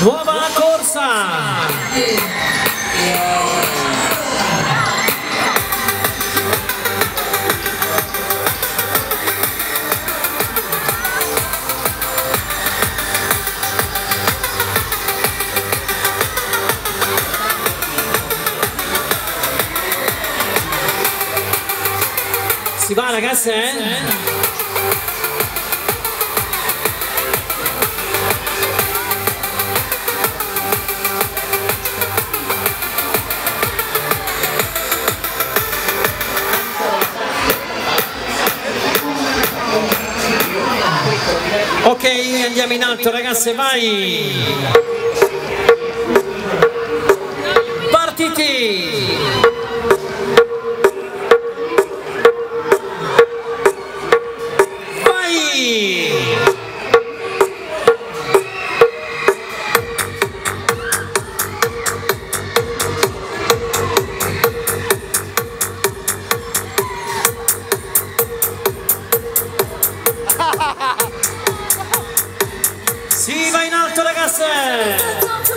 Nuova corsa! Si va ragazze? Eh? Ok, andiamo in alto ragazze, vai! Partiti! Si va in alto ragazze!